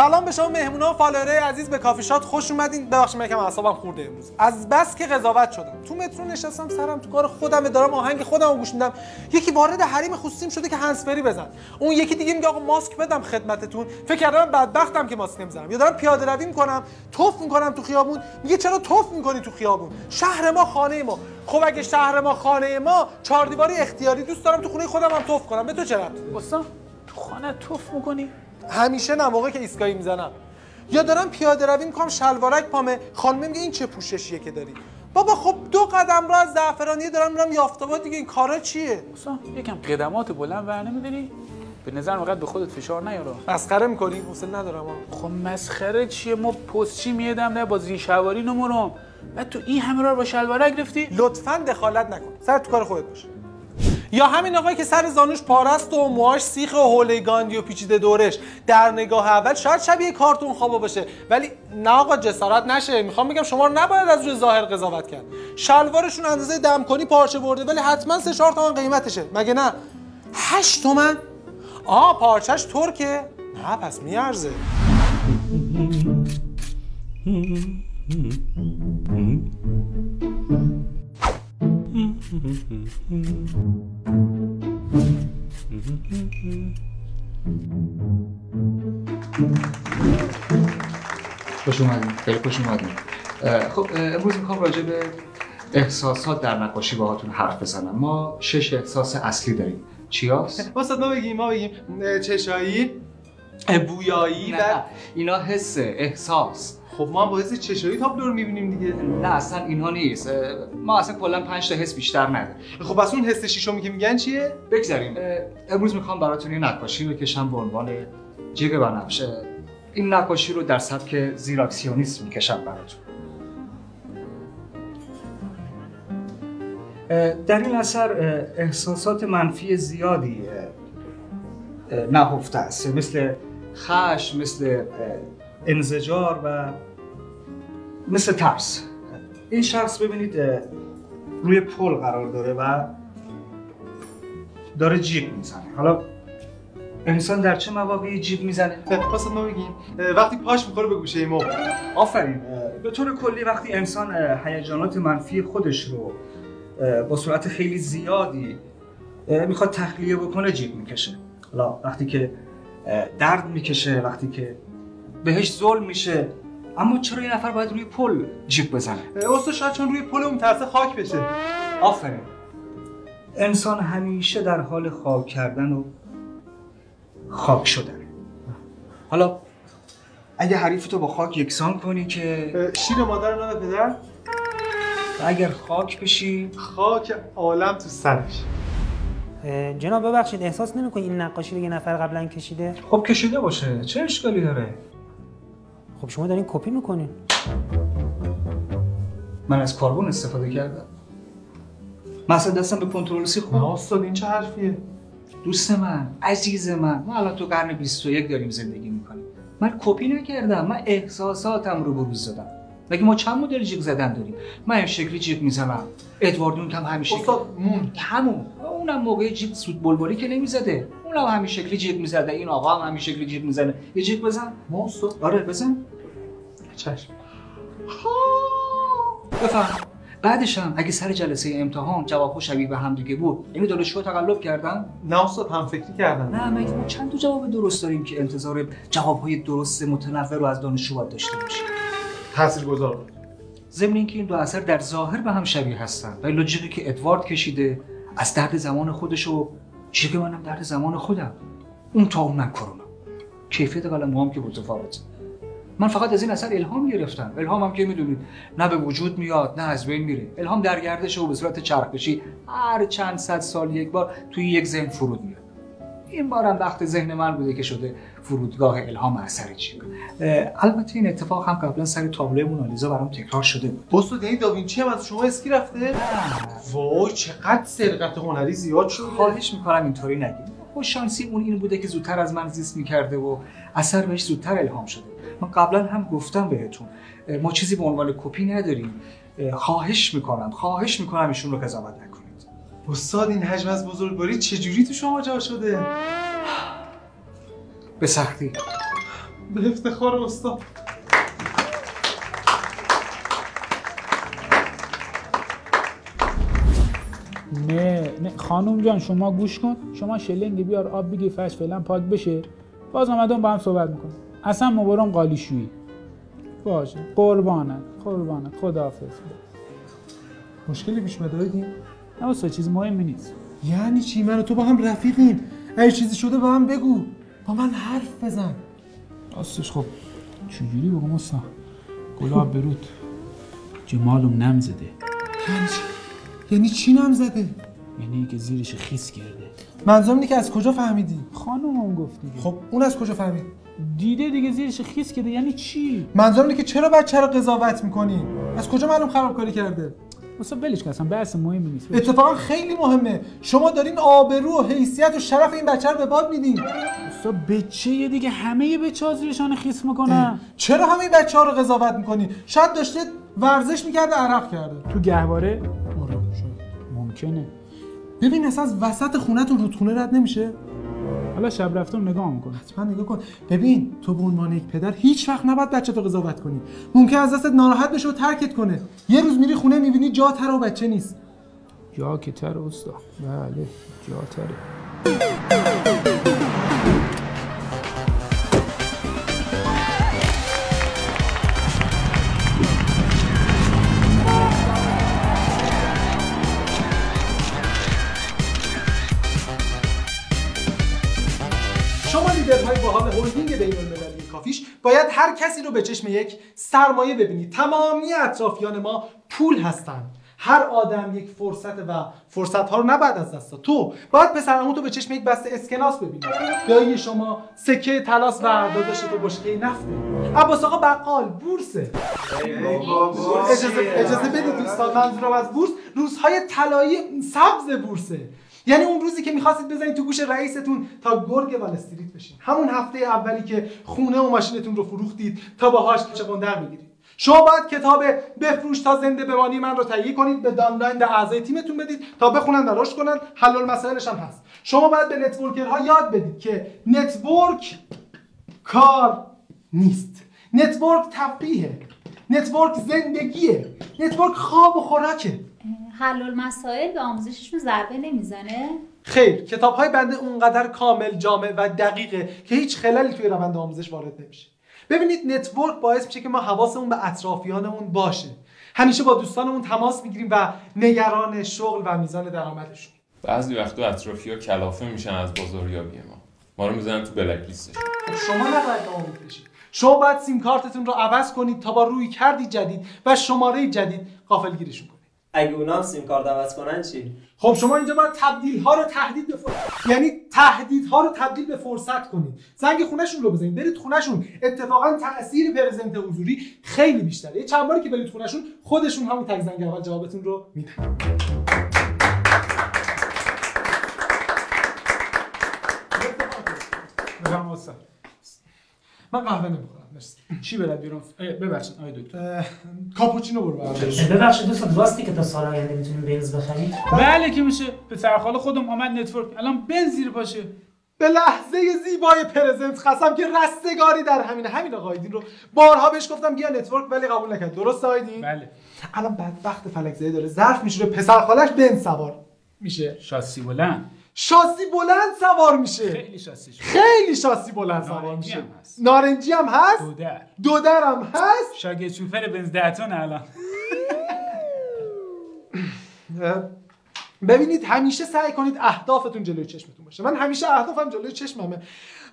سلام به شما مهمونا و عزیز به کافی شات خوش اومدین. ببخشید من یکم اعصابم خورده امروز. از بس که قضاوت شدم. تو مترو نشستم سرم تو کار خودم دارم آهنگ خودم گوش میدم. یکی وارد حریم خصوصیم شده که هنسفری بزن. اون یکی دیگه میگه آقا ماسک بدم خدمتتون. فکر کردم بدبختم که ماسک نمی‌زنم. یا دارم پیاده روی می‌کنم توف می‌کنم تو خیابون. میگه چرا توف می‌کنی تو خیابون؟ شهر ما خانه ما. خب اگه شهر ما خانه ما چهار دیواری اختیاری دوست دارم تو خونه خودم هم توف کنم. به تو ربطی؟ استاد تو خانه توف می‌کنی؟ همیشه نه موقع که ایستگاهی می‌زنم. یا دارم پیاده روی می‌کنم شلوارک پامه. خانم میگه این چه پوششیه که داری؟ بابا خب دو قدم را از زعفرانی دارم میرم یافتاباد دیگه این کارا چیه؟ استاد یکم قدمات بلند ور نمیداری؟ به نظر وقت به خودت فشار نیارا. مسخره می‌کنی؟ حوصله ندارم. خب مسخره چیه؟ ما پستچی میدم؟ نه با زیرشواری نمورم بعد تو این همه را با شلوارک گرفتی لطفا دخالت نکن. سر تو کار خودت باشه یا همین آقایی که سر زانوش پاراست و موهاش سیخ و حوله گاندی و پیچیده دورش. در نگاه اول شاید شبیه کارتون خوابو باشه. ولی نه آقا جسارت نشه. می‌خوام بگم شما رو نباید از روی ظاهر قضاوت کرد. شلوارشون اندازه دم کنی پارچه برده ولی حتما سه چهار تومن قیمتشه. مگه نه؟ هشت تومن؟ آه پارچش ترکه. نه پس میارزه. خوش اومدین. خیلی خوش اومدین. اه، خب امروز می‌خوام راجع به احساسات در نقاشی باهاتون حرف بزنم. ما شش احساس اصلی داریم. چیاست؟ استاد ما بگیم ما بگیم چشایی بویایی و اینا حسه احساس. خب ما هم با حس چشایی تابلو رو می‌بینیم دیگه. نه اصلا اینها نیست. ما اصلا کلا پنج تا حس بیشتر نداریم. خب پس اون حس شیشمی که میگن چیه؟ بگذاریم. امروز می‌خوام براتون یه نقاشی بکشم به عنوان جیغ بنفشه این نقاشی رو در سبک زیراکسیونیست می‌کشم براتون. در این اثر احساسات منفی زیادی نهفته است. مثل خشم مثل انزجار و مثل ترس. این شخص ببینید روی پل قرار داره و داره جیغ می‌زنه. حالا انسان در چه مواقعی جیغ می‌زنه؟ پس ما بگیم وقتی پاش می‌خوره به گوشه ما آفرین. به طور کلی وقتی انسان هیجانات منفی خودش رو با سرعت خیلی زیادی می‌خواد تخلیه بکنه جیغ می‌کشه. حالا وقتی که درد می‌کشه وقتی که بهش ظلم میشه اما چرا یه نفر باید روی پل جیغ بزنه؟ استاد شاید چون روی پل اون ترسه خاک بشه. آفرین. انسان همیشه در حال خاک کردن و خاک شدن. حالا اگه حریفتو با خاک یکسان کنی که شیر مادر نام پدر؟ و اگر خاک بشی خاک عالم تو سرش. جناب ببخشید احساس نمی‌کنی این نقاشی رو یه نفر قبلا کشیده؟ خب کشیده باشه. چه اشکالی داره؟ خب شما دارین کپی می‌کنین. من از کاربون استفاده کردم. من اصلا دستم به کنترل سی خوب. استاد این چه حرفیه؟ دوست من عزیز من. ما الان تو قرن 21 داریم زندگی می‌کنیم. من کپی نکردم من احساساتم رو بروز دادم مگه ما چند مدل جیغ زدن داریم؟ من این شکلی جیغ می‌زنم. ادواردون هم همین شکلی. استاد مون همون. اونم موقع جیغ سود بلبلی که نمی‌زده. اونم همین شکلی جیغ می‌زده. این آقا هم همین شکلی جیغ می‌زنه. یه جیغ بزن. ما استاد آره بزن. چشم. بفهم. بعدش هم اگه سر جلسه امتحان جوابها شبیه به هم دیگه بود یعنی دانشجوها تقلب کردن؟ نه استاد هم فکری کردن. نه مگه ما چند تا جواب درست داریم که انتظار جوابهای درست متنوع رو از دانشجو باید داشته باشیم؟ تاثیرگذار ضمن اینکه این دو اثر در ظاهر به هم شبیه هستن ولی لوجیکی که ادوارد کشیده از درد زمان خودش و جیغ منم درد زمان خودم. اون تا اون من کرونا کیفیت قلم هم که متفاوته من فقط از این اثر الهام گرفتم. الهام هم که می‌دونید نه به وجود میاد نه از بین میره. الهام در گردش و به صورت چرخشی هر چند صد سال یک بار توی یک ذهن فرود میاد. این بارم وقت ذهن من بوده که شده فرودگاه الهام اثر چی البته این اتفاق هم قبلا سر تابلو مونالیزا برام تکرار شده بود. استاد یعنی داوینچی هم از شما اسکی رفته؟ وای چقدر سرقت هنری زیاد شده. خواهش می‌کنم اینطوری نگید. خوش شانسی اون این بوده که زودتر از من زیست می‌کرده و اثر بهش زودتر الهام شده. من قبلا هم گفتم بهتون ما چیزی به عنوان کپی نداریم. اه، خواهش می‌کنم خواهش می‌کنم ایشون رو قضاوت نکنید. استاد این حجم از بزرگواری چجوری تو شما جا شده؟ به سختی. به افتخار استاد. نه نه. خانم جان شما گوش کن. شما شلنگ بیار آب بگی فرش فعلا پاک بشه. باز آمدم با هم صحبت می‌کنم. اصلا مبارم قالی شویی باشه. قربانت قربانت. خداحافظ. مشکلی پیش اومده استاد چیز مهمی نیست. یعنی چی؟ من و تو با هم رفیقیم. اگه چیزی شده به من بگو. با من حرف بزن. راستش خب چجوری بگم استاد؟ گلاب برود جمالم نم زده. یعنی چی؟ یعنی چی نم زده؟ یعنی که زیرش خیس کرده. منظورم اینه که از کجا فهمیدی؟ خانم هم گفت دیگه. خب اون از کجا فهمید؟ دیده دیگه زیرش خیس کرده یعنی چی؟ منظورم اینه که چرا بچه رو قضاوت می‌کنی؟ از کجا معلوم خرابکاری کرده؟ استاد ولش کن اصلا بحث مهمی نیست. اتفاقا خیلی مهمه. شما دارین آبرو و حیثیت و شرف این بچه رو به باد میدین. استاد بچه یه دیگه همه بچه ها زیرشان خیس می‌کنن. چرا همه بچه ها رو قضاوت می‌کنی؟ شاید داشته ورزش می‌کرده عرق کرده. تو گهواره؟ آره ممکنه. ببین اصلا از وسط خونتون رودخونه رد نمیشه؟ حالا شب رفتم نگاه می‌کنه. حتما نگاه کن. ببین تو به عنوان یک پدر هیچ وقت نباید بچه تو قضاوت کنی. ممکن از دستت ناراحت بشه و ترکت کنه. یه روز میری خونه می‌بینی جا تر و بچه نیست. جا که تر استاد. بله جا تره. شما لیدرهای باحال هلدینگ بین المللی کافیش باید هر کسی رو به چشم یک سرمایه ببینید تمامی اطرافیان ما پول هستند هر آدم یک فرصت و فرصت ها رو نباید از دست داد. تو باید پسرمو تو به چشم یک بسته اسکناس ببینی. دایی شما سکه طلاس و داداش تو بشکه نفته. عباس آقا بقال بورسه اجازه اجازه بدید دوستان منظورم از بورس. روزهای طلایی سبز بورسه. یعنی اون روزی که می‌خواستید بزنید تو گوش رئیستون تا گرگ وال استریت بشین. همون هفته اولی که خونه و ماشینتون رو فروختید تا باهاش چقندر بگیرید شما باید کتاب بفروش تا زنده بمانی من رو تهیه کنید به downline اعضای تیمتون بدید تا بخونن و رشد کنن. حل المسائلش هم هست. شما باید به networker ها یاد بدید که network کار نیست. network تفریحه. network زندگیه. network خواب و خوراکه. حل المسائل به آموزششون ضربه نمی‌زنه؟ خیر کتاب های بنده اونقدر کامل جامع و دقیقه که هیچ خللی توی روند آموزش وارد نمیشه. ببینید network باعث میشه که ما حواسمون به اطرافیانمون باشه. همیشه با دوستانمون تماس می‌گیریم و نگران شغل و میزان درآمدشون. بعضی وقتا اطرافی ها کلافه میشن از بازاریابی ما. ما رو می‌زنن تو black list ش. شما نباید ناامید بشید. شما باید سیم کارتتون رو عوض کنید تا با روی کردی جدید و شماره جدید غافلگیرشون کنید. اگه اونا هم سیم کارت عوض کنن چی؟ خب شما اینجا باید تبدیل ها رو تهدید به فرصت یعنی تهدید ها رو تبدیل به فرصت کنید. زنگ خونهشون رو بزنید. برید خونهشون. اتفاقا تاثیر پرزنت حضوری خیلی بیشتره. یه چند باری که برید خونهشون خودشون همون تگ زنگ اول جوابتون رو میدن. استاد من قهوه نمی‌خورم مرسی. چی برد بیرون؟ ببخشید آقای دکتر. کاپوچینو برو بردار. ببخشید دوستان راستی که تا سال آینده می‌تونیم بنز بخرید بله که میشه. به سرخال خودم آمد نتورک. الان بن زیر پاشه. به لحظه زیبای پرزنت خواستم که رستگاری در همین آقا آیدین رو بارها بهش گفتم بیا نتورک ولی قبول نکرد. درست آیدین؟ بله. الان بدبخت فلک زده داره ظرف میشه پسر خالش بن سوار. میشه. شاسی بلند شاسی بلند سوار میشه. خیلی شاسی خیلی شاسی بلند سوار میشه. هم هست. نارنجی هم هست؟ دو در دو درم هست؟ شاگرد شوفر بنز الان. ببینید همیشه سعی کنید اهدافتون جلوی چشمتون باشه. من همیشه اهدافم جلوی چشممه.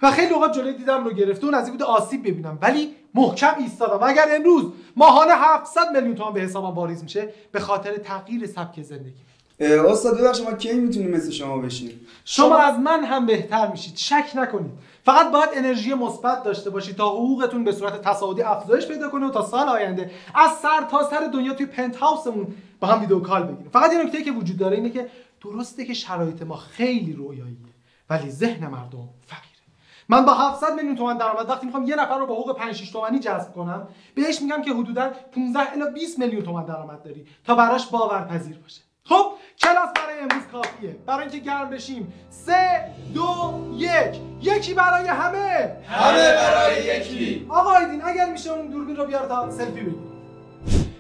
و خیلی اوقات جلوی دیدم رو گرفته و نزدیک بود آسیب ببینم. ولی محکم ایستادم. و اگر امروز ماهانه 700 میلیون تومان به حسابم واریز میشه به خاطر تغییر سبک زندگی. استاد ببخشید ما کی می‌تونیم مثل شما بشیم؟ شما از من هم بهتر میشید. شک نکنید. فقط باید انرژی مثبت داشته باشید تا حقوقتون به صورت تصاعدی افزایش پیدا کنه و تا سال آینده از سر تا سر دنیا توی پنت هاوسمون با هم ویدیو کال بگیریم. فقط یه نکته که وجود داره اینه که درسته که شرایط ما خیلی رویاییه ولی ذهن مردم فقیره. من با 700 میلیون تومن درآمد وقتی می‌خوام یه نفر رو با حقوق 5 6 تومانی جذب کنم بهش میگم که حدودا 15 الی 20 میلیون تومن درآمد داری تا براش باورپذیر باشه. خب کلاس برای امروز کافیه. برای اینکه گرم بشیم. سه دو یک. یکی برای همه. همه برای یکی. آقا آیدین اگر میشه اون دوربین رو بیار تا سلفی بگیریم.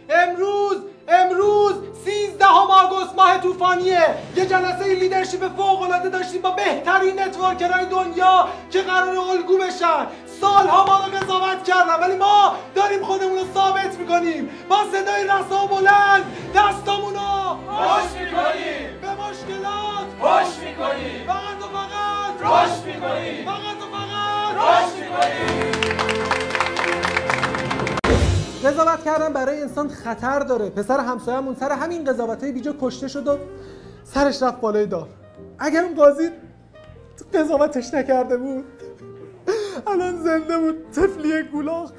امروز امروز 13 آگوست ماه طوفانیه. یه جلسه leadership فوق العاده داشتیم با بهترین networker های دنیا که قراره الگو بشن. سالها ما رو قضاوت کردن ولی ما داریم خودمون رو ثابت می‌کنیم. با صدای رسا بلند دستامون رو خوش می‌کنیم. به مشکلات خوش می‌کنیم. فقط و فقط خوش می‌کنیم. فقط و فقط خوش می‌کنیم. قضاوت کردن برای انسان خطر داره. پسر همسایه‌مون سر همین قضاوت های بیجا کشته شد و سرش رفت بالای دار. اگر اون قاضی قضاوتش نکرده بود الان زنده بود. طفلی گولاخ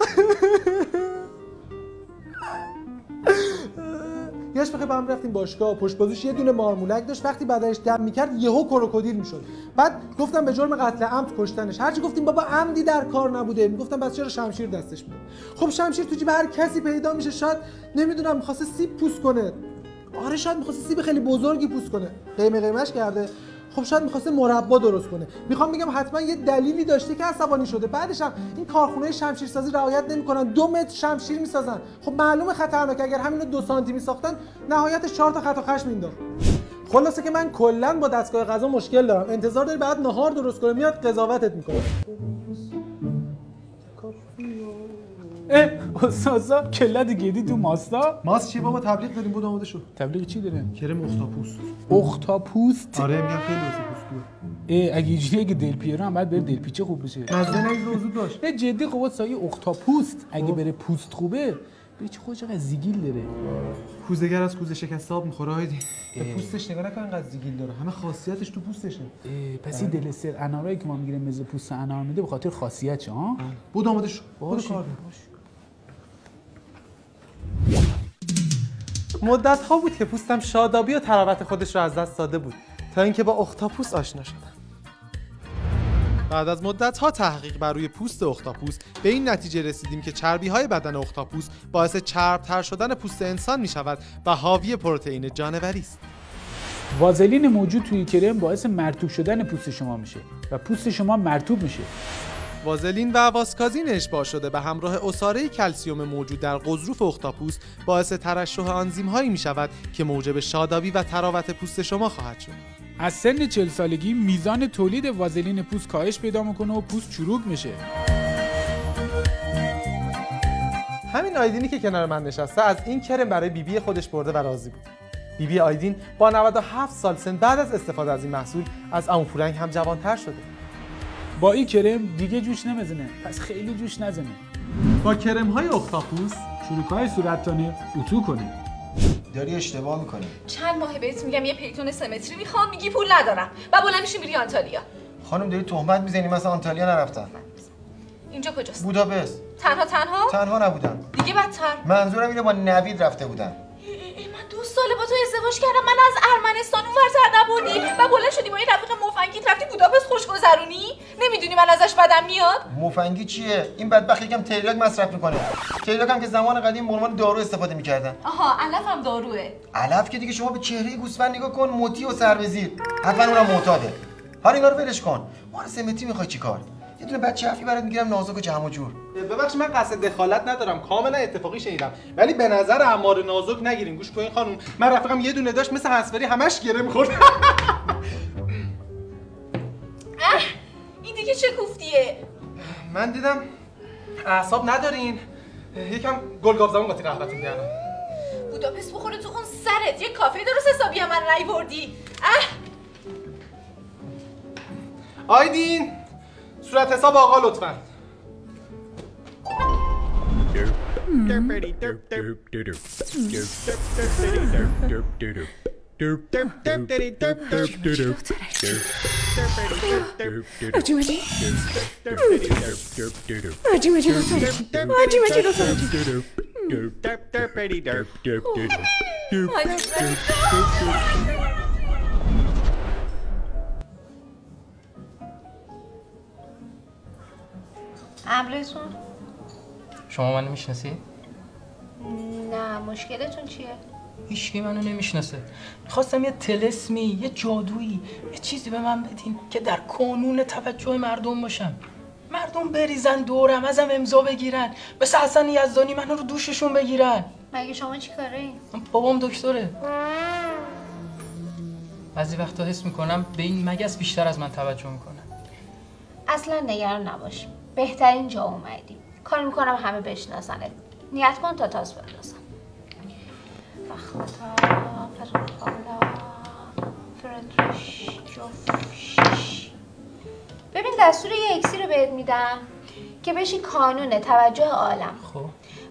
یاش بخیر با هم رفتیم باشگاه. پشت بازیش یه دونه مارمولک داشت. وقتی بدنش دم می‌کرد یهو کروکودیل می‌شد. بعد گفتم به جرم قتل عمد کشتنش. هرچی گفتیم بابا عمدی در کار نبوده. می‌گفتم بس چرا شمشیر دستش بود خب شمشیر تو جیب هر کسی پیدا میشه. شاید نمی‌دونم می‌خواسته سیب پوست کنه. آره شاید می‌خواسته سیب خیلی بزرگی پوست کنه. قیمه قیمش کرده. خب شاید می‌خواسته مربا درست کنه. می‌خوام بگم حتما یه دلیلی داشته که عصبانی شده. بعدش هم این کارخونه شمشیرسازی رعایت نمی‌کنن. دو متر شمشیر می‌سازن. خب معلومه خطرناک اگر همینو دو سانتی میساختن نهایتش چهار تا خط و خشم مینداخت خلاصه که من کلا با دستگاه غذا مشکل دارم. انتظار داری بعد نهار درست کنه. میاد قضاوتت می‌کنه. اه استادا کلت گیدی تو ماستا. ماست چی بابا؟ تبلیغ داریم بود آماده شو تبلیغ چی داره؟ کرم اختاپوس اختاپوست؟ آره میگم خیلی پوست اه اگه اینجوری اگه دل پیرو هم باید بره دل پیچه خوب بشه. مزه نگیر وضو داشت. نه جدی خب سایه اختاپوست. اگه بره پوست خوبه به چه خود چقدر زیگیل داره. کوزهگر از کوزه شکسته آب می‌خوره هایدی به پوستش نگاه نکن انقدر زیگیل داره. همه خاصیتش تو پوستشه. پس این دلستر انارایی که ما می‌گیریم مثل پوست انار میده به خاطر خاصیتشه ها بود آماده شو بود مدت ها بود که پوستم شادابی و تراوت خودش رو از دست داده بود تا اینکه با اختاپوس آشنا شدم. بعد از مدت ها تحقیق بر روی پوست اختاپوس به این نتیجه رسیدیم که چربی های بدن اختاپوس باعث چربتر شدن پوست انسان می شود و حاوی پروتئین جانوری است. وازلین موجود توی کرم باعث مرطوب شدن پوست شما میشه و پوست شما مرطوب میشه. وازلین و واسکازین اشباع شده به همراه اساره کلسیوم موجود در قضروف اختاپوس باعث ترشح آنزیم هایی می شود که موجب شادابی و تراوت پوست شما خواهد شد. از سن 40 سالگی میزان تولید وازلین پوست کاهش پیدا می‌کنه و پوست چروک میشه همین آیدینی که کنار من نشسته از این کرم برای بیبی بی خودش برده و راضی بود. بیبی بی آیدین با 97 سال سن بعد از استفاده از این محصول از اون پورنگ هم جوانتر شده. با این کرم دیگه جوش نمی‌زنه. پس خیلی جوش نزنه. با کرم های اختاپوس چروک های صورت تانه اتو کنه. داری اشتباه می‌کنی. چند ماه بهت میگم یه پیتون سمتری می‌خوام میگی پول ندارم. و بلند میشی میری آنتالیا. خانم داری تهمت می‌زنی مثلا آنتالیا نرفتم اینجا کجاست؟ بوداپست. تنها تنها؟ تنها نبودم دیگه بدتر. منظورم اینه با نوید رفته بودم ساله با تو ازدواج کردم. من از ارمنستان اونورتر نبردی و بلند شدی با یه رفیق مفنگی رفتی بوداپست خوش گذرونی؟ نمی‌دونی من ازش بدم میاد؟ مفنگی چیه؟ این بدبخت یکم تریاک مصرف می‌کنه. تریاک هم که زمان قدیم به عنوان دارو استفاده می‌کردن. آها علفم داروه. علف که دیگه شما به چهره گوسفند نگاه کن موتی و سر به زیر حتما اونم معتاده. حالا اینا رو ولش کن. ما رو سمتی می‌خوای چیکار؟ یه دونه بچه حفی برات می‌گیرم نازک و جمع و جور. ببخش من قصد دخالت ندارم. کاملا اتفاقی شنیدم. ولی به نظر امار نازک نگیرین. گوش کن خانم. من رفیقم یه دونه داشت مثل حسفری همش گره می‌خورد. این دیگه چه کوفتیه؟ من دیدم اعصاب ندارین. یکم گلگاف زمان قاطی قهوه‌تون کردم بوداپست بخوره تو اون سرت. یه کافه درست حسابی من نیوردی اه. آیدین. صورت حساب آقا لطفا امرتون شما منو می‌شناسی؟ نه مشکلتون چیه؟ هیچکی منو نمی‌شناسه. خواستم یه تلسمی یه جادویی یه چیزی به من بدین که در کانون توجه مردم باشم. مردم بریزن دورم ازم امضا بگیرن. مثل حسن یزدانی منو رو دوششون بگیرن. مگه شما چی کاره این؟ بابام دکتره. بعضی وقتا حس می‌کنم به این مگس بیشتر از من توجه می‌کنن اصلا نگران نباش. بهترین جا اومدی کار می‌کنم همه بشناسنت نیت کن تا تاس بندازم. ببین دستور یه اکسی رو بهت میدم که بشی کانون توجه عالم. خب.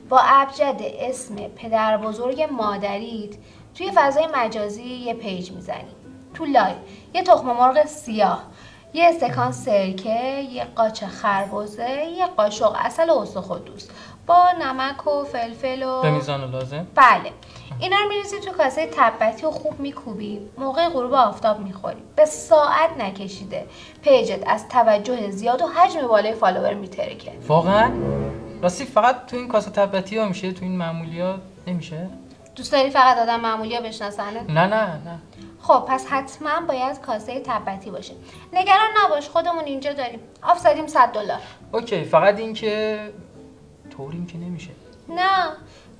با ابجد اسم پدر بزرگ مادریت توی فضای مجازی یه پیج می‌زنی. تو live. یه تخم مرغ سیاه. یه استکان سرکه یه قاچ خربزه یه قاشق عسل اسطوخودوس با نمک و فلفل و به میزان لازم؟ بله. اینا رو میریزی تو کاسه تبتی و خوب میکوبی. موقع غروب آفتاب می‌خوری. به ساعت نکشیده. page ت از توجه زیاد و حجم بالای follower میترکه. واقعا؟ راستی فقط تو این کاسه تبتی ها میشه؟ تو این معمولی ها نمیشه؟ دوست داری فقط آدم معمولی ها بشناسنت نه نه نه. خب پس حتما باید کاسه تبتی باشه. نگران نباش خودمون اینجا داریم. off زدیم 100 دلار. OK فقط این که طوریم که نمیشه. نه.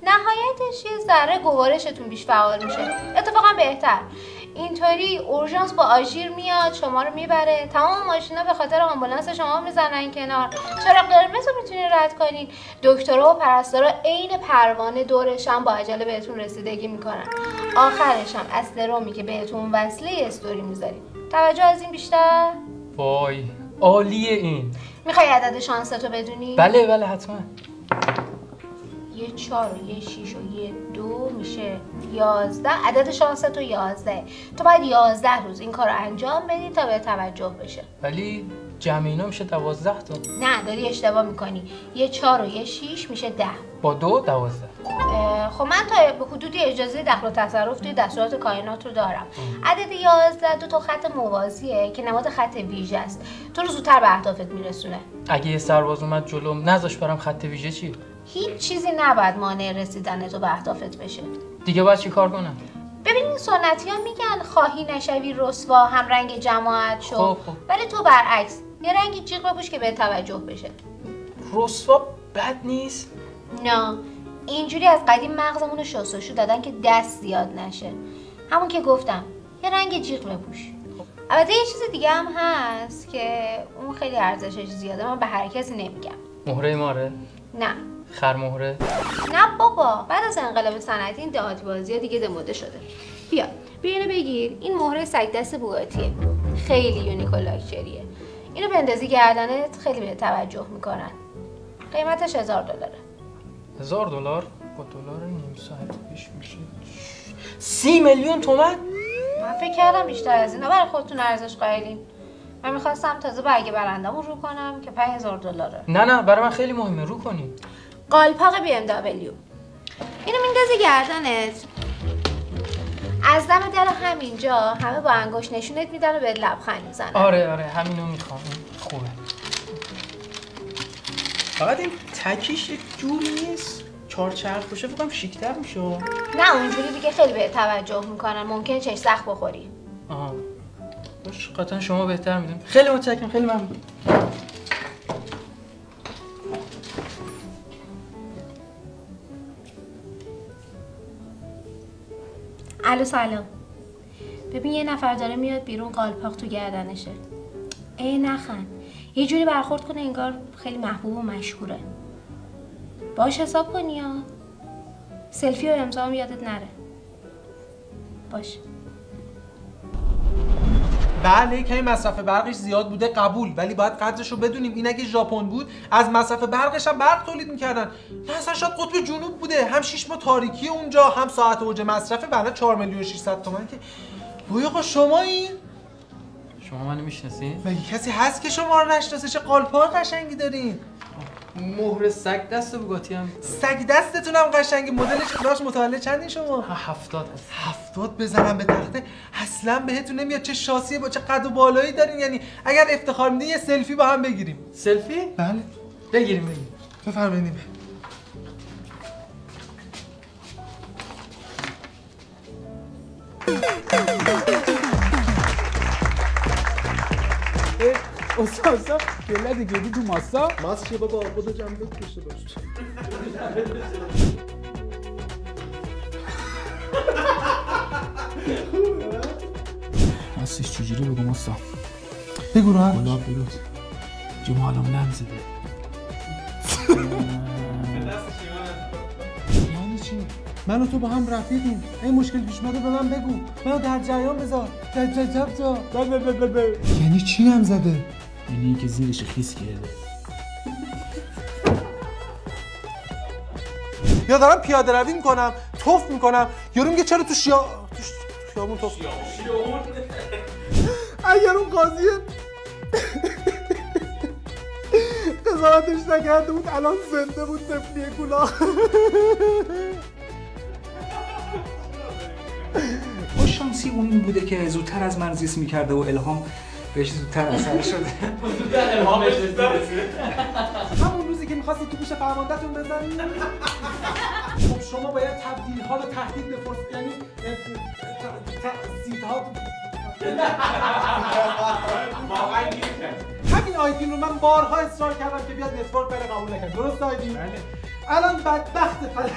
نهایتش یه ذره گوارشتون بیش فعال میشه. اتفاقا بهتر. اینطوری اورژانس با آژیر میاد شما رو می‌بره. تمام ماشینا به خاطر آمبولانس شما می‌زنن کنار. چراغ قرمز رو می‌تونی رد کنین دکترها و پرستارا عین پروانه دورشم با عجله بهتون رسیدگی می‌کنن. آخرش هم از که بهتون وصله استوری می‌ذاریم. توجه از این بیشتر؟ وای عالیه این. می‌خوای عدد شانستو بدونی؟ بله بله حتما. یه چهار و یه شیش و یه دو میشه یازده. عدد شانس تو یازده. تو باید یازده روز این کار رو انجام بدی تا به توجه بشه. ولی جمع اینا میشه دوازده تا. نه داری اشتباه می‌کنی. یه چهار و یه شیش میشه ده. با دو دوازده. خب من تا به حدودی اجازه دخل و تصرف توی دستورات کائنات رو دارم. عدد یازده دو تا خط موازیه که نماد خط ویژه است. تو رو زودتر به اهدافت میرسونه. اگه یه سرباز اومد جلوم نذاش برم خط ویژه چی هیچ چیزی نباید مانع رسیدن تو به اهدافت بشه. دیگه باید چی کار کنم؟ ببین این سنتی ها میگن خواهی نشوی رسوا هم رنگ جماعت شو. خب، خب. ولی تو برعکس یه رنگی جیغ بپوش که به توجه بشه. رسوا بد نیست؟ نه. اینجوری از قدیم مغزمون رو شستشو دادن که دست زیاد نشه. همون که گفتم یه رنگ جیغ بپوش. البته یه چیز دیگه هم هست که اون خیلی ارزشش زیاده من به هر کسی نمیگم. مهره ماره؟ نه. خر مهره نه بابا بعد از انقلاب صنعتی این دهاتی بازی دیگه دموده شده. بیا بیا اینو بگیر. این مهره سگ دست بوگاتیه خیلی یونیک و لاکچریه اینو بندازی گردنت خیلی به توجه می‌کنن. قیمتش هزار دلاره. هزار دلار؟ با دلار نیم ساعت پیش میشه. سی میلیون تومن؟ من فکر کردم بیشتر از اینا. برای خودتون ارزش قائلین. من می‌خواستم تازه برگ برندمون رو کنم که 5000 دلاره. نه نه برای من خیلی مهمه. رو کنی. قالپاق بی ام دبلیو اینو میندازی گردنت. از دم در همینجا همه با انگشت نشونت میدن و به لبخند می‌زنن. آره آره همینو می‌خوام. خوبه. فقط این تکیش یک جوری نیست. چهار چرخ باشه فکرم شیکتر میشه. نه اونجوری دیگه خیلی به توجه می‌کنن. ممکن چش سخت بخوری. آها. باش قطعا شما بهتر میدون خیلی متشکرم خیلی ممنون. الو سلام. ببین یه نفر داره میاد بیرون قالپاق تو گردنشه. ای نخن. یه جوری برخورد کنه انگار خیلی محبوب و مشهوره. باش حساب کنی یا سلفی و امضا هم یادت نره. باش. بله کمی مصرف برقش زیاد بوده قبول. ولی باید قدرش رو بدونیم. این اگه ژاپن بود از مصرف برقش هم برق تولید می‌کردن. نه اصلا شاید قطب جنوب بوده. هم شیش ماه تاریکی اونجا هم ساعت اوج مصرفه. بله 4 میلیون 600 تومن که. آقا شما این. شما منو می‌شناسی مگه کسی هست که شما رو نشناسه؟ چه قالپاق قشنگی دارین؟ مهر سگ دست بوگاتی هم. سگ دستتون هم قشنگی مدلش داشت متولد چندین شما؟ هفتاد. هست هفتاد بزنم به تخته. اصلا بهتون نمیاد. چه شاسیه با چه قد و بالایی دارین. یعنی اگر افتخار میدین یه سلفی با هم بگیریم. سلفی؟ بله. بگیریم بگیریم. بفرمایید استاد استاد گله دیگه دی تو ماسا ماست چیه بابا خدا جنبه کشته باش ماستش چجوری بگو ماسا بگو راحت گلاب درود جمالم نم زده یعنی چی؟ من و تو با هم رفیقیم این مشکل پیش اومده به من بگو منو در جریان بذار در جذب جا یعنی چی نم زده؟ یعنی که زیرش خیس کرده. یا دارم پیاده روی می‌کنم توف می‌کنم. یارو میگه چرا تو شیا تو ش- خیابون توف اگر اون قاضی قضاوتش نکرده بود الان زنده بود تفلیه کلاه خوش شانسی اون این بوده که زودتر از من زیست می‌کرده و الهام بهش زودتر اثر شده. همون روزی که می‌خواستی تو گوش فرماندهتون بزنی. خب شما باید تبدیل ها رو تهدید بپرسید یعنی تهدیدها همین آیدین رو من بارها اصرار کردم که بیاد نتورک بره قبول نکرد. درست آیدین؟ بله. الان بدبخت فلک.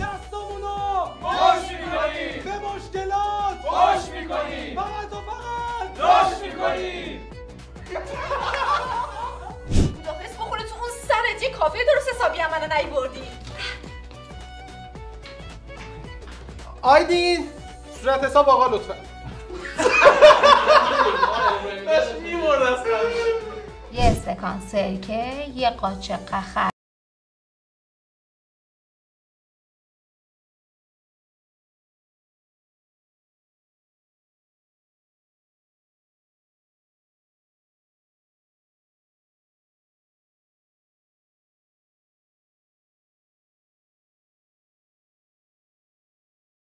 دستامونو! باش می‌کنیم. مشکلات باش می‌کنیم. فقط و فقط. باش می‌کنیم. بوداپست بخوره تو اون سرت یه کافه درست حسابی هم منو نیوردی آیدین صورت حساب آقا لطفا. یه استکان سرکه یه قاچق قخر.